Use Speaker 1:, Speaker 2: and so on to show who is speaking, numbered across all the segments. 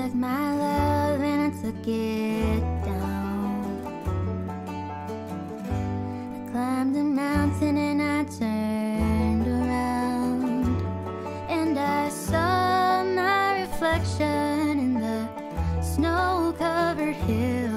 Speaker 1: took my love and I took it down. I climbed a mountain and I turned around and I saw my reflection in the snow covered hills.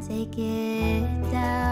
Speaker 1: take it down.